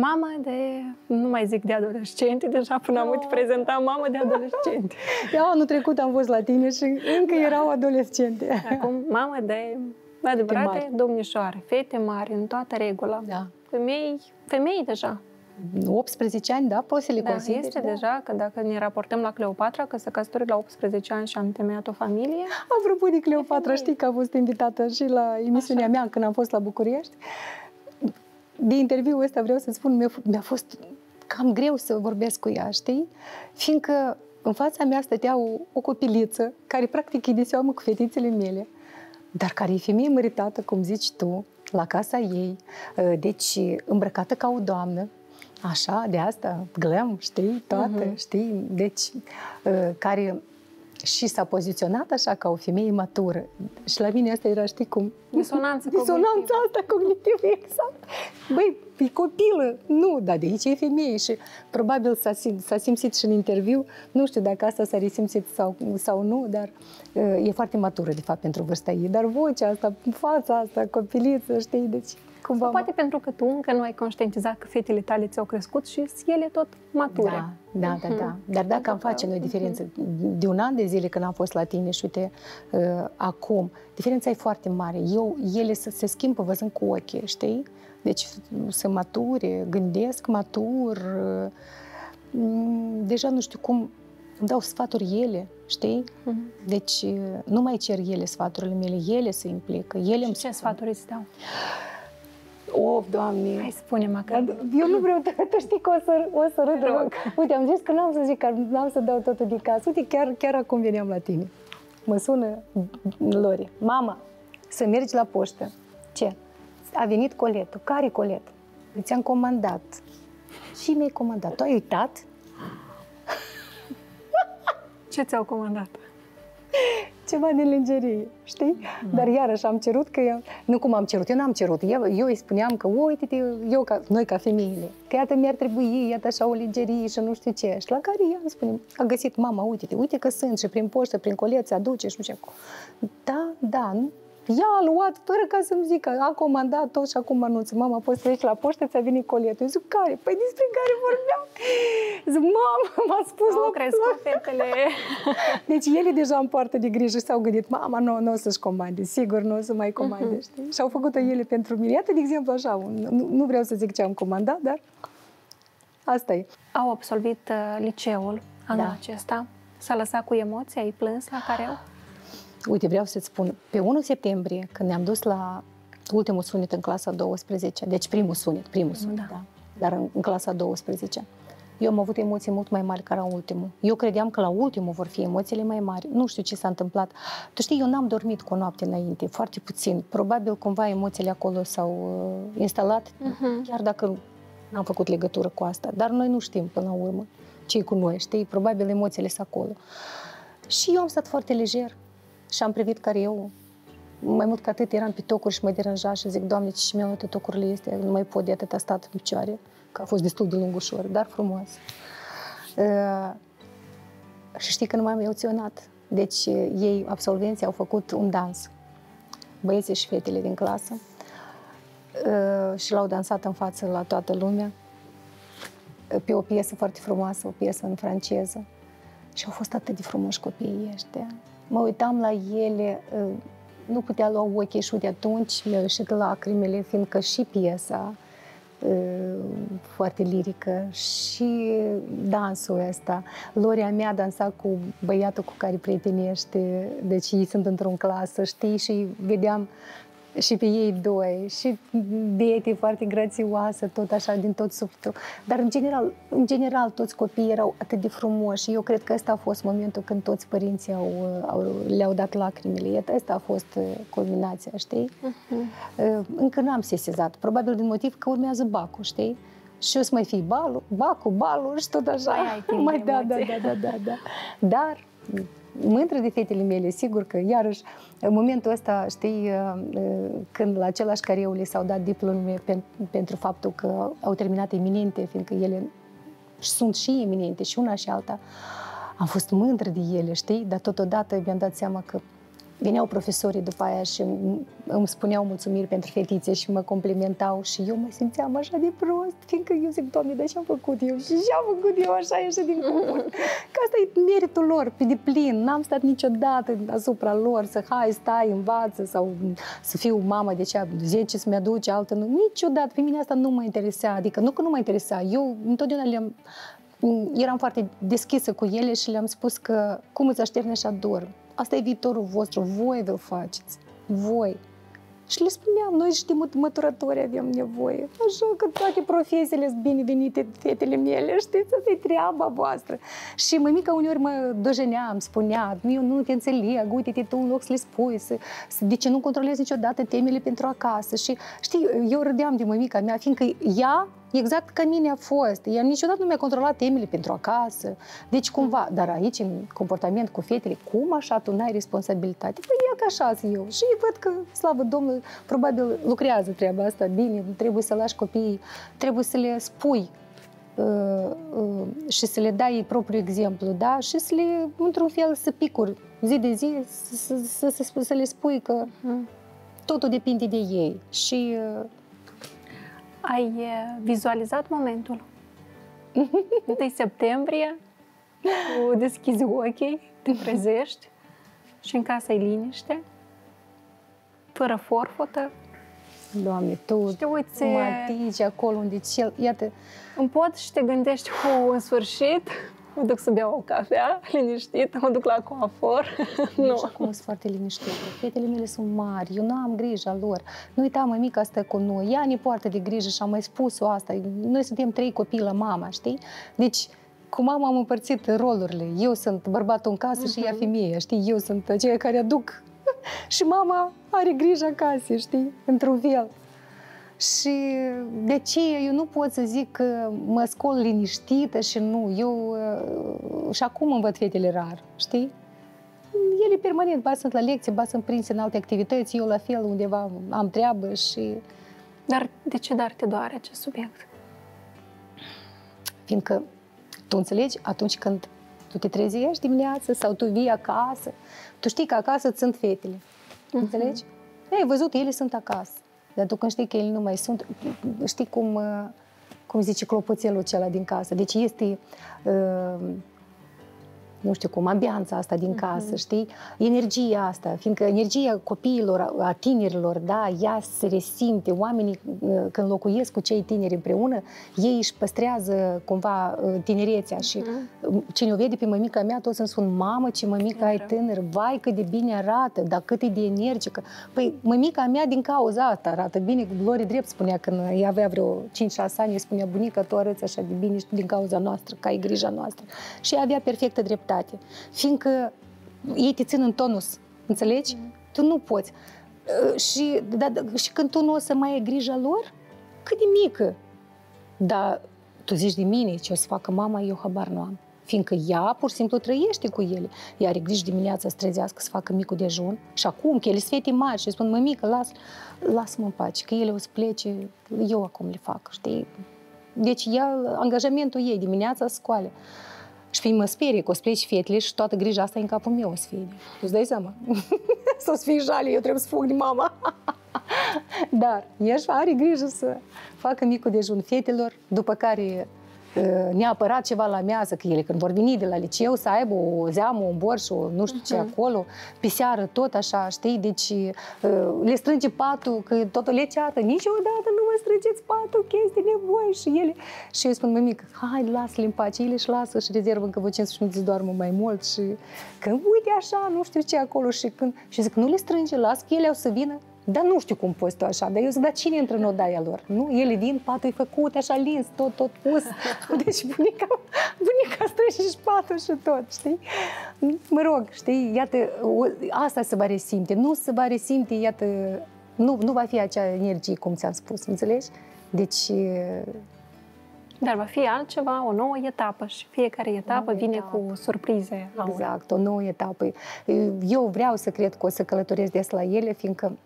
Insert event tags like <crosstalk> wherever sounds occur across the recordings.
Mamă de, nu mai zic de adolescente, deja până am Oh. uit prezenta mamă de adolescente. <laughs> Eu anul trecut am fost la tine și încă erau adolescente. Acum, <laughs> mamă de adevărate mari. domnișoare, fete mari, în toată regula. Da. Femei, femei deja. 18 ani, da? Poți să le Da, consideri? este da? deja că dacă ne raportăm la Cleopatra, că se căsătorit la 18 ani și am temeiat o familie, Apropo de Cleopatra, știi că a fost invitată și la emisiunea mea când am fost la București. De interviul ăsta vreau să spun, mi-a, f- mi-a fost cam greu să vorbesc cu ea, știi? Fiindcă în fața mea stătea o, o copiliță care practic îi de seamă cu fetițele mele, dar care e femeie măritată, cum zici tu, la casa ei, uh, deci îmbrăcată ca o doamnă, așa, de asta, glam, știi, toată, Mhm. știi, deci, uh, care și s-a poziționat așa ca o femeie matură. Și la mine asta era, știi cum? Disonanță Disonanța cognitivă. asta cognitivă, exact. Băi, e copilă. Nu, dar de aici e femeie și probabil s-a, sim- s-a simțit și în interviu. Nu știu dacă asta s-a resimțit sau, sau nu, dar uh, e foarte matură, de fapt, pentru vârsta ei. Dar vocea asta, fața asta, copiliță, știi, deci cumva... Sau poate pentru că tu încă nu ai conștientizat că fetele tale ți-au crescut și sunt ele tot mature. Da, da, da, da. Dar dacă am face noi diferență de un an de zile când am fost la tine și uite, uh, acum, diferența e foarte mare. Eu, ele se, se schimbă văzând cu ochii, știi? Deci sunt mature, gândesc matur, uh, mm, deja nu știu cum, îmi dau sfaturi ele, știi? Mhm. Deci uh, nu mai cer ele sfaturile mele, ele se implică, ele îmi Ce spun. sfaturi îți dau? Of, Doamne! Hai, spune măcar. Dar Eu nu vreau, tu, tu știi că o să, o să râd. Rog. Uite, am zis că n-am să zic, că n-am să dau totul de casă. Uite, chiar, chiar acum veneam la tine. Mă sună Lori. Mama, să mergi la poștă. Ce? A venit coletul. Care colet? Ți-am comandat. Și mi-ai comandat. Tu ai uitat? Ce ți-au comandat? Ceva de lingerie, știi? Dar iarăși am cerut că eu, nu cum am cerut, eu n-am cerut, eu, eu îi spuneam că uite-te, eu ca, noi ca femeile, că iată mi-ar trebui, iată așa o lingerie și nu știu ce. Și la care ea îmi spune, a găsit mama, uite-te, uite că sunt și prin poștă, prin coleț, aduce și nu știu ce. Da, da, nu? Ea a luat fără ca să-mi zică, a comandat tot și acum anunță. Mama, poți să treci la poștă, ți-a venit coletul. Eu zic, care? Păi despre care vorbeam? Zic, mamă, m-a spus Au la crescut fetele. <laughs> deci ele deja în poartă de grijă și s-au gândit, mama, nu, nu o să-și comande, sigur nu o să mai comande, Mhm. știi? Și au făcut-o ele pentru mine. Iată, de exemplu, așa, un- nu, nu vreau să zic ce am comandat, dar asta e. Au absolvit uh, liceul anul Da. acesta. S-a lăsat cu emoții, ai plâns la careu? Uite, vreau să-ți spun, pe 1 septembrie, când ne-am dus la ultimul sunet în clasa 12, deci primul sunet, primul sunet, Da. da. dar în, în clasa 12, eu am avut emoții mult mai mari ca la ultimul. Eu credeam că la ultimul vor fi emoțiile mai mari. Nu știu ce s-a întâmplat. Tu știi, eu n-am dormit cu o noapte înainte, foarte puțin. Probabil cumva emoțiile acolo s-au uh, instalat, Mhm. chiar dacă n-am făcut legătură cu asta. Dar noi nu știm până la urmă ce cu noi, știi? Probabil emoțiile sunt acolo. Și eu am stat foarte lejer și am privit care eu mai mult ca atât eram pe tocuri și mă deranja și zic, Doamne, ce mi-au toate tocurile este, nu mai pot de atât a stat în picioare, că a fost destul de lung ușor, dar frumos. Uh, și știi că nu m-am emoționat. Deci uh, ei, absolvenții, au făcut un dans, băieții și fetele din clasă, uh, și l-au dansat în față la toată lumea, uh, pe o piesă foarte frumoasă, o piesă în franceză. Și au fost atât de frumoși copiii ăștia. Mă uitam la ele, uh, nu putea lua ochii și uite atunci mi-au ieșit lacrimile, fiindcă și piesa uh, foarte lirică și dansul ăsta. Loria mea dansa cu băiatul cu care prietenește, deci ei sunt într-o clasă, știi, și vedeam și pe ei doi, și Betty foarte grațioasă, tot așa, din tot sufletul. Dar, în general, în general, toți copiii erau atât de frumoși și eu cred că ăsta a fost momentul când toți părinții au, au, le-au dat lacrimile. Iată, ăsta a fost uh, culminația, știi? Uh, Încă n-am sesizat. Probabil din motiv că urmează bacul, știi? Și o să mai fie balul, bacul, balul și tot așa. Mai ai <laughs> timp mai de da, da, emoții. da, da, da, da. Dar mândră de fetele mele, sigur că, iarăși, în momentul ăsta, știi, uh, uh, când la același careu le s-au dat diplome pen, pentru faptul că au terminat eminente, fiindcă ele sunt și eminente, și una și alta, am fost mândră de ele, știi? Dar totodată mi-am dat seama că veneau profesorii după aia și îmi spuneau mulțumiri pentru fetițe și mă complimentau și eu mă simțeam așa de prost, fiindcă eu zic, Doamne, dar ce-am făcut eu? Și ce-am făcut eu așa ieșit din comun? <laughs> Că asta e meritul lor, pe deplin. N-am stat niciodată asupra lor să hai, stai, învață sau să fiu mama de cea 10 să-mi aduce altă. Nu. Niciodată, pe mine asta nu mă interesa. Adică nu că nu mă interesa, eu întotdeauna le-am eram foarte deschisă cu ele și le-am spus că cum îți așterne așa dorm Asta e viitorul vostru, voi vă faceți, voi. Și le spuneam, noi știm măturători avem nevoie. Așa că toate profesiile sunt binevenite, fetele mele, știți, asta e treaba voastră. Și mămica uneori mă dojenea, îmi spunea, eu nu te înțeleg, uite-te tu în loc să le spui, să, să, de ce nu controlezi niciodată temele pentru acasă. Și știi, eu râdeam de mămica mea, fiindcă ea Exact ca mine a fost. Ea niciodată nu mi-a controlat temele pentru acasă. Deci cumva, dar aici, în comportament cu fetele, cum așa tu n-ai responsabilitate? Păi e ca așa eu. Și văd că, slavă Domnului, probabil lucrează treaba asta bine, trebuie să lași copiii, trebuie să le spui uh, uh, și să le dai propriul exemplu, da? Și să le, într-un fel, să picuri zi de zi, să, să, să, să le spui că mhm. totul depinde de ei. Și uh, ai vizualizat momentul? <laughs> 1 septembrie, tu deschizi ochii, te trezești și în casa e liniște, fără forfotă. Doamne, tu și te uiți, mă atingi acolo unde cel, iată... În pot și te gândești, cu în sfârșit, mă duc să beau o cafea, <laughs> liniștit, mă duc la coafor. <laughs> nu. Și acum sunt foarte liniștită. Fetele mele sunt mari, eu nu am grijă lor. Nu uita, mică asta cu noi, ea ne poartă de grijă și am mai spus-o asta. Noi suntem trei copii la mama, știi? Deci, cu mama am împărțit rolurile. Eu sunt bărbatul în casă uh-huh. și ea mhm. femeie, știi? Eu sunt aceea care aduc <laughs> și mama are grijă acasă, știi? Într-un fel. Și de ce eu nu pot să zic că mă scol liniștită și nu, eu uh, și acum învăț fetele rar, știi? Ele permanent, ba sunt la lecții, ba sunt prinse în alte activități, eu la fel undeva am treabă și... Dar de ce dar te doare acest subiect? Fiindcă, tu înțelegi, atunci când tu te trezești dimineața sau tu vii acasă, tu știi că acasă sunt fetele, uh-huh. înțelegi? Ei, văzut, ele sunt acasă. Dar tu când știi că ele nu mai sunt, știi cum, uh, cum zice clopoțelul acela din casă. Deci este uh, nu știu cum, ambianța asta din mhm. casă, uh-huh. știi? Energia asta, fiindcă energia copiilor, a tinerilor, da, ea se resimte. Oamenii, uh, când locuiesc cu cei tineri împreună, ei își păstrează cumva uh, tinerețea și uh-huh. cine o vede pe mămica mea, toți îmi spun, mamă, ce mămica ai tânăr, vai cât de bine arată, dar cât e de energică. Păi, mămica mea din cauza asta arată bine, glorie drept spunea când ea avea vreo 5-6 ani, spunea, bunica, tu arăți așa de bine și din cauza noastră, că ai grija noastră. Și ea avea perfectă dreptate dreptate. Fiindcă ei te țin în tonus, înțelegi? Mm. Tu nu poți. Uh, și, da, da, și când tu nu o să mai ai grija lor, cât de mică. Dar tu zici de mine ce o să facă mama, eu habar nu am. Fiindcă ea pur și simplu trăiește cu ele. Ea are grijă dimineața să trezească, să facă micul dejun. Și acum, că ele sunt fete mari și spun, mămică, las, lasă-mă în pace, că ele o să plece, eu acum le fac, știi? Deci ea, angajamentul ei dimineața scoală. Și fi mă sperie că o să pleci fetele și toată grija asta e în capul meu o să fie. Tu îți dai seama? să o să fii jale, eu trebuie să fug de mama. <laughs> Dar ea are grijă să facă micul dejun fetelor, după care Ă, neapărat ceva la mează, că ele când vor veni de la liceu să aibă o zeamă, un borș, o nu știu ce uh-huh. acolo, pe seară tot așa, știi, deci ă, le strânge patul, că totul le ceată, niciodată nu mă strângeți patul, că este nevoie și ele. Și eu spun, mămică, hai, lasă-le în pace, ele și lasă și rezervă încă vreo 15 minute să doarmă mai mult și când uite așa, nu știu ce acolo și când, și zic, nu le strânge, las că ele au să vină dar nu știu cum poți tu așa, dar eu zic, dar cine intră în odaia lor? Nu? Ele vin, patul e făcut, așa lins, tot, tot pus. <laughs> Deci bunica, bunica stă și patul și tot, știi? Mă rog, știi, iată, asta se va resimte. Nu se va resimte, iată, nu, nu va fi acea energie, cum ți-am spus, înțelegi? Deci... Dar va fi altceva, o nouă etapă și fiecare etapă vine etapă. cu surprize. Exact, o nouă etapă. Eu vreau să cred că o să călătoresc des la ele, fiindcă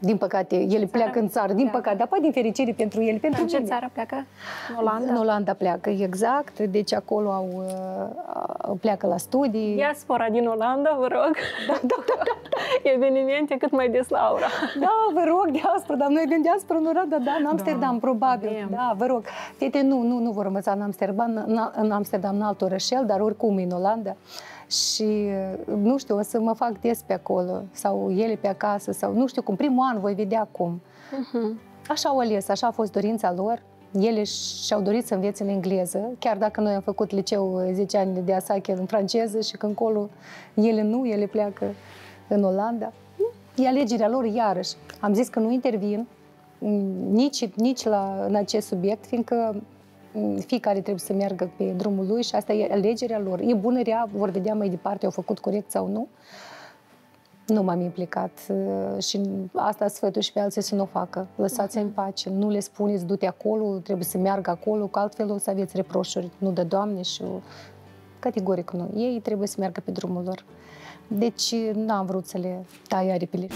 Din păcate, ele pleacă în țară, din pleacă. păcate, dar poate din fericire pentru ele, pentru În ce mine. țară pleacă? În Olanda? În Olanda pleacă, exact. Deci acolo au, uh, pleacă la studii. Diaspora din Olanda, vă rog. Da, da, da, da. <laughs> Evenimente cât mai des, Laura. Da, vă rog, diaspora, dar noi avem diaspora în Olanda, da, în Amsterdam, Da, probabil. avem. Da, vă rog. Fete, nu, nu, nu vor învăța în Amsterdam, în- în Amsterdam, în alt orășel, dar oricum în Olanda. Și, nu știu, o să mă fac des pe acolo, sau ele pe acasă, sau nu știu cum, primul an voi vedea cum. Mhm. Așa au ales, așa a fost dorința lor. Ele și-au dorit să învețe în engleză, chiar dacă noi am făcut liceu 10 ani de asache în franceză și când încolo ele nu, ele pleacă în Olanda. E alegerea lor iarăși. Am zis că nu intervin mm, nici, nici la, în acest subiect, fiindcă mm, fiecare trebuie să meargă pe drumul lui și asta e alegerea lor. E bună, rea, vor vedea mai departe, au făcut corect sau nu. Nu m-am implicat uh, și asta sfătul și pe alții să nu o facă. Lăsați în pace, nu le spuneți, du-te acolo, trebuie să meargă acolo, că altfel o să aveți reproșuri, nu de Doamne și categoric nu. Ei trebuie să meargă pe drumul lor. Deci n-am vrut să le tai aripile.